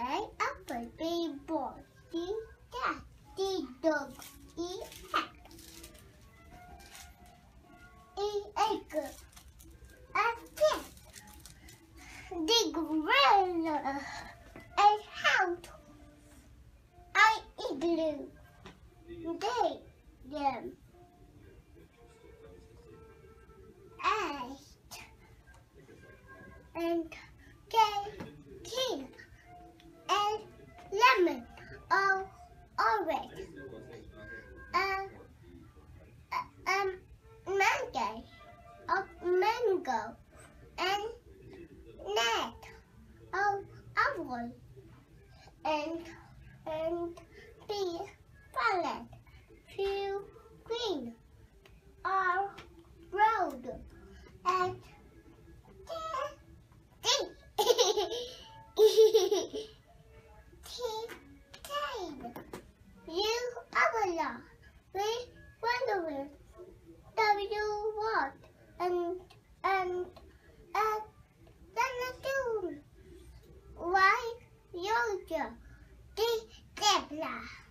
A apple, B boy, D cat, D dog, E hat. E egg, F cat, D gorilla, A hound, I igloo, D them. Eight and lemon or orange and uh, um mango. Of mango. And net. Of apple. And and B violet few green. Or road and We wondering W what? And and and then do why yoga, the Debla.